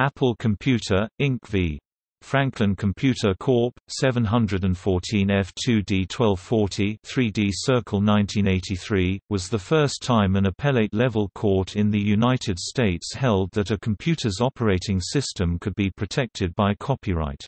Apple Computer, Inc. v. Franklin Computer Corp. 714 F2D 1240 3D Circle 1983, was the first time an appellate-level court in the United States held that a computer's operating system could be protected by copyright.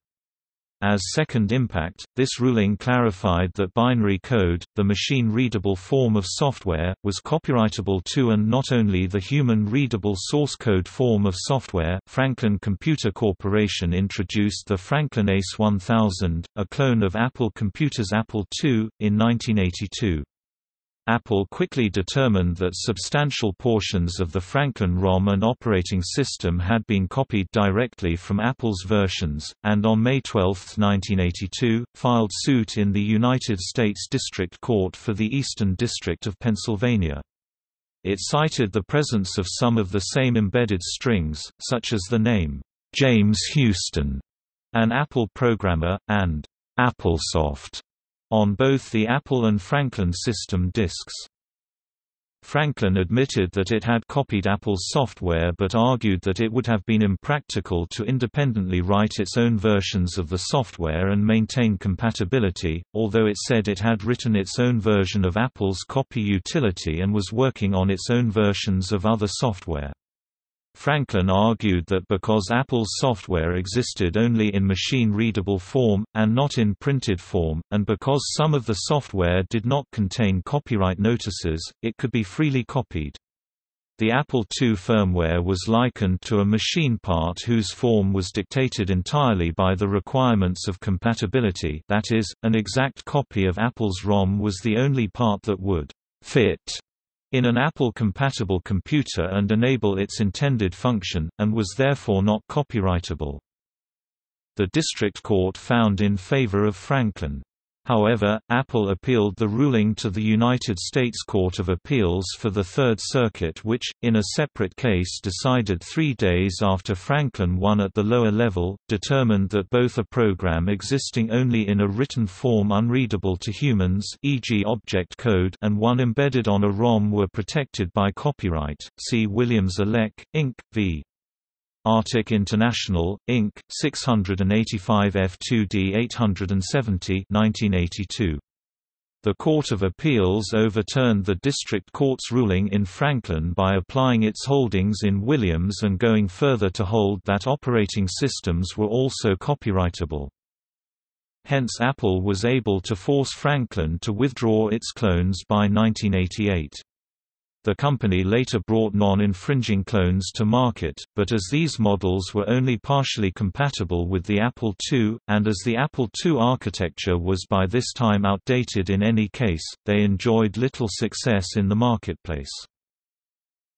As second impact, this ruling clarified that binary code, the machine-readable form of software, was copyrightable to and not only the human-readable source code form of software. Franklin Computer Corporation introduced the Franklin ACE 1000, a clone of Apple Computer's Apple II, in 1982. Apple quickly determined that substantial portions of the Franklin ROM and operating system had been copied directly from Apple's versions, and on May 12, 1982, filed suit in the United States District Court for the Eastern District of Pennsylvania. It cited the presence of some of the same embedded strings, such as the name, James Huston, an Apple programmer, and Applesoft on both the Apple and Franklin system disks. Franklin admitted that it had copied Apple's software but argued that it would have been impractical to independently write its own versions of the software and maintain compatibility, although it said it had written its own version of Apple's copy utility and was working on its own versions of other software. Franklin argued that because Apple's software existed only in machine-readable form, and not in printed form, and because some of the software did not contain copyright notices, it could be freely copied. The Apple II firmware was likened to a machine part whose form was dictated entirely by the requirements of compatibility that is, an exact copy of Apple's ROM was the only part that would «fit» in an Apple-compatible computer and enable its intended function, and was therefore not copyrightable. The district court found in favor of Franklin. However, Apple appealed the ruling to the United States Court of Appeals for the Third Circuit which, in a separate case decided three days after Franklin won at the lower level, determined that both a program existing only in a written form unreadable to humans e.g. object code and one embedded on a ROM were protected by copyright. See Williams-Elec, Inc. v. Artic International, Inc., 685 F2D 870 1982. The Court of Appeals overturned the district court's ruling in Franklin by applying its holdings in Williams and going further to hold that operating systems were also copyrightable. Hence Apple was able to force Franklin to withdraw its clones by 1988. The company later brought non-infringing clones to market, but as these models were only partially compatible with the Apple II, and as the Apple II architecture was by this time outdated in any case, they enjoyed little success in the marketplace.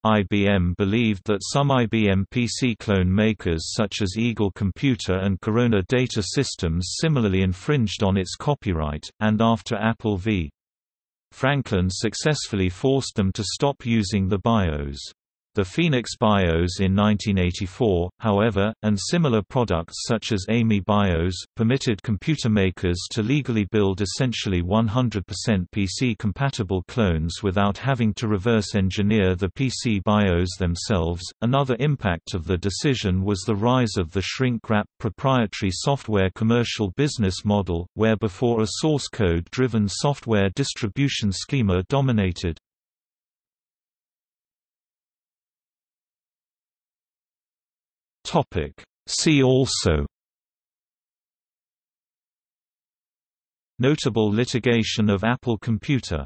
IBM believed that some IBM PC clone makers such as Eagle Computer and Corona Data Systems similarly infringed on its copyright, and after Apple v. Franklin successfully forced them to stop using the BIOS. The Phoenix BIOS in 1984, however, and similar products such as AMI BIOS, permitted computer makers to legally build essentially 100% PC-compatible clones without having to reverse engineer the PC BIOS themselves. Another impact of the decision was the rise of the shrink-wrap proprietary software commercial business model, where before a source code-driven software distribution schema dominated. Topic. See also Notable litigation of Apple Computer